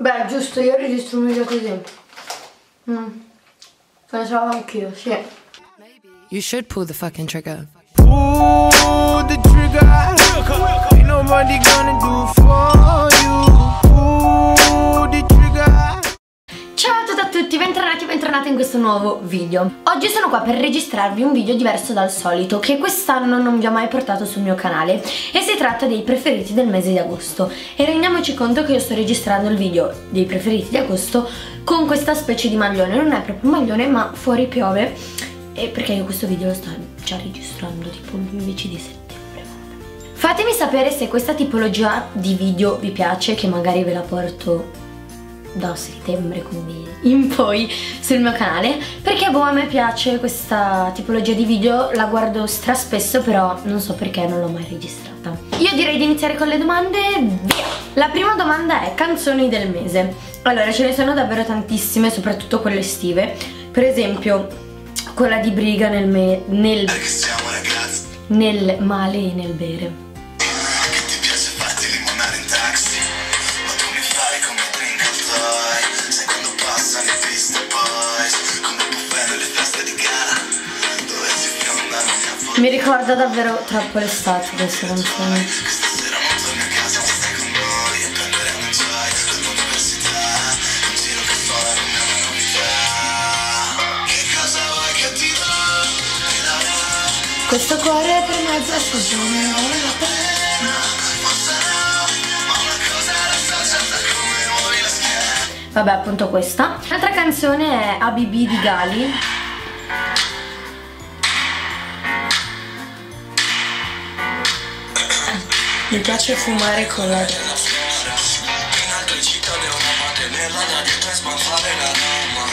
Beh, giusto, io registro un video così. Mm. Pensavo anch'io, sì. You should pull the fucking trigger. Pull the trigger. Questo nuovo video. Oggi sono qua per registrarvi un video diverso dal solito Che quest'anno non vi ho mai portato sul mio canale E si tratta dei preferiti del mese di agosto. E rendiamoci conto che io sto registrando il video dei preferiti di agosto Con questa specie di maglione. Non è proprio un maglione ma fuori piove E perché io questo video lo sto già registrando tipo l'11 di settembre. Fatemi sapere se questa tipologia di video vi piace Che magari ve la porto da settembre quindi in poi sul mio canale. Perché boh a me piace questa tipologia di video la guardo stra spesso però non so perché non l'ho mai registrata. Io direi di iniziare con le domande. Via! La prima domanda è canzoni del mese. Allora ce ne sono davvero tantissime soprattutto quelle estive. Per esempio quella di Briga nel, me nel, nel male e nel bere cosa vuoi che ti do? Ti darò questo cuore per mezza stagione pena muovi la schiena Vabbè, appunto questa. L'altra canzone è ABB di Gali. Mi piace fumare con la... Alto in città devo una mantenerla da dietro e la rama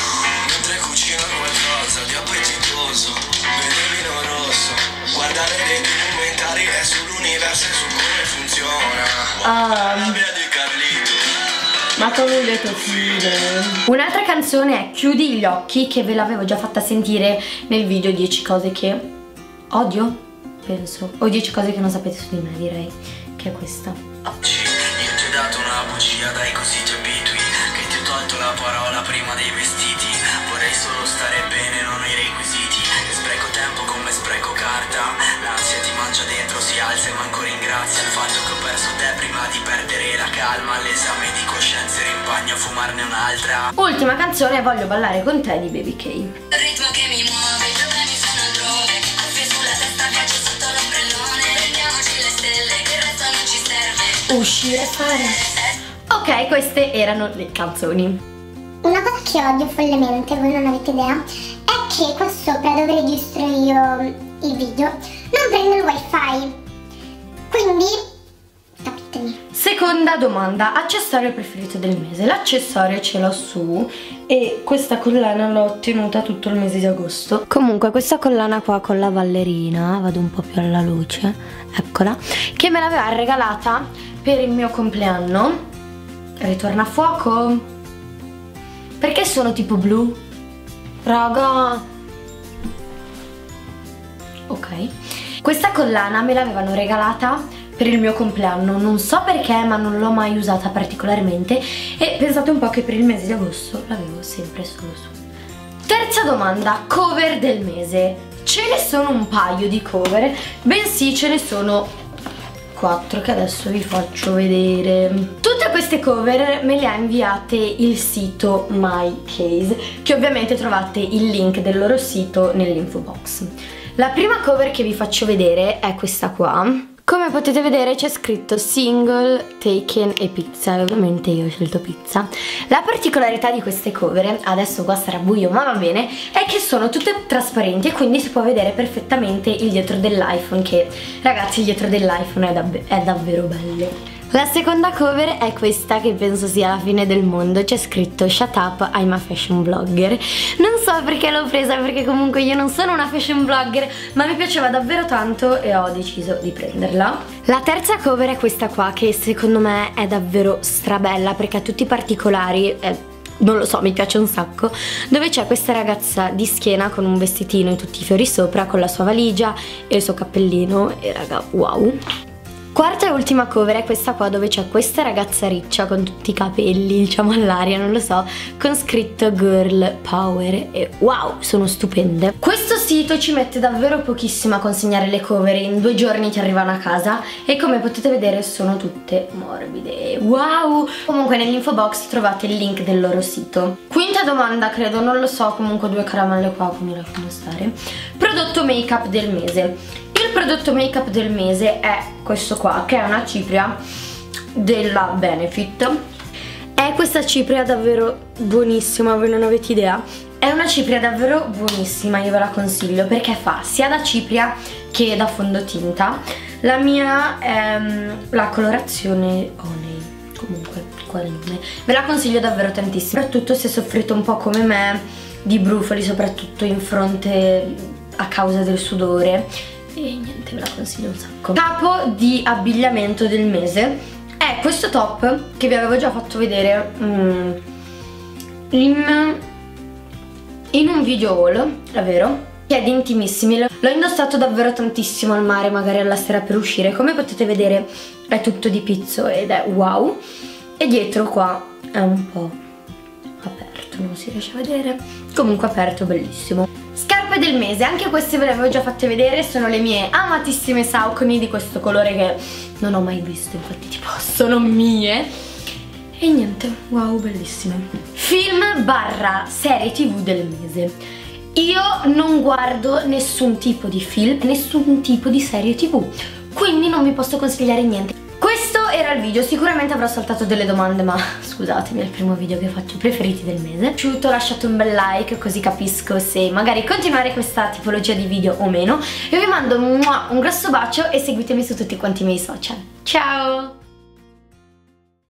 Mentre cucino qualcosa di appetitoso Bere vino rosso Guardare dei documentari è sull'universo e su come funziona Ah. Carlito Ma con un lieto. Un'altra canzone è Chiudi gli occhi, che ve l'avevo già fatta sentire nel video 10 cose che odio, penso. O 10 cose che non sapete su di me, direi. Che è questa. Io ti ho dato una bugia dai così ti abitui. Che ti ho tolto la parola prima dei vestiti. Vorrei solo stare bene, non i requisiti. E spreco tempo come spreco carta. L'ansia ti mangia dentro, si alza e manco ringrazia. Il fatto che ho perso te prima di perdere la calma. L'esame di coscienza e rimpagno a fumarne un'altra. Ultima canzone, Voglio ballare con te di Baby K. Il ritmo che mi muove, Uscire e fare. Ok, queste erano le canzoni. Una cosa che odio follemente, voi non avete idea, è che qua sopra dove registro io il video non prendo il wifi. Quindi capitemi. Seconda domanda, accessorio preferito del mese. L'accessorio ce l'ho su e questa collana l'ho ottenuta tutto il mese di agosto. Comunque questa collana qua con la ballerina, vado un po' più alla luce, eccola, che me l'aveva regalata per il mio compleanno. Ritorna a fuoco. Perché sono tipo blu? Raga. Ok. Questa collana me l'avevano regalata per il mio compleanno, non so perché ma non l'ho mai usata particolarmente e pensate un po' che per il mese di agosto l'avevo sempre solo su. Terza domanda, cover del mese. Ce ne sono un paio di cover, bensì ce ne sono quattro che adesso vi faccio vedere. Tutte queste cover me le ha inviate il sito MyCase, che ovviamente trovate il link del loro sito nell'info box. La prima cover che vi faccio vedere è questa qua. Come potete vedere c'è scritto single, taken e pizza e ovviamente io ho scelto pizza. La particolarità di queste cover, adesso qua sarà buio ma va bene, è che sono tutte trasparenti e quindi si può vedere perfettamente il dietro dell'iPhone che ragazzi il dietro dell'iPhone è, dav- è davvero bello. La seconda cover è questa che penso sia la fine del mondo, c'è scritto Shut up, I'm a fashion blogger. Non so perché l'ho presa perché comunque io non sono una fashion blogger, ma mi piaceva davvero tanto e ho deciso di prenderla. La terza cover è questa qua che secondo me è davvero strabella perché ha tutti i particolari, è non lo so, mi piace un sacco, dove c'è questa ragazza di schiena con un vestitino e tutti i fiori sopra, con la sua valigia e il suo cappellino e raga, wow. Quarta e ultima cover è questa qua dove c'è questa ragazza riccia con tutti i capelli, diciamo all'aria, non lo so, con scritto Girl Power e wow, sono stupende. Questo sito ci mette davvero pochissimo a consegnare le cover, in due giorni ti arrivano a casa e come potete vedere sono tutte morbide. Wow! Comunque nell'info box trovate il link del loro sito. Quinta domanda credo, non lo so, comunque due caramelle qua come la fanno stare. Prodotto make up del mese. Prodotto make up del mese è questo qua, che è una cipria della Benefit. È questa cipria davvero buonissima, voi non avete idea? È una cipria davvero buonissima, io ve la consiglio perché fa sia da cipria che da fondotinta. La mia è mm, la colorazione Honey, comunque quale nome. Ve la consiglio davvero tantissimo, soprattutto se soffrite un po' come me di brufoli, soprattutto in fronte a causa del sudore e niente ve la consiglio un sacco. Capo di abbigliamento del mese. È questo top che vi avevo già fatto vedere mm, in, in un video haul davvero? Che è di intimissimi. L'ho indossato davvero tantissimo al mare magari alla sera per uscire. Come potete vedere è tutto di pizzo ed è wow. E dietro qua è un po' aperto non si riesce a vedere. Comunque aperto bellissimo scarpe del mese, anche queste ve le avevo già fatte vedere, sono le mie amatissime Saucony di questo colore che non ho mai visto, infatti tipo sono mie. E niente, wow, bellissime. Film barra serie tv del mese. Io non guardo nessun tipo di film, nessun tipo di serie tv, quindi non vi posso consigliare niente. Questo era il video, sicuramente avrò saltato delle domande ma scusatemi è il primo video che faccio preferiti del mese. Piaciuto lasciate un bel like così capisco se magari continuare questa tipologia di video o meno. Io vi mando un grosso bacio e seguitemi su tutti quanti i miei social. Ciao!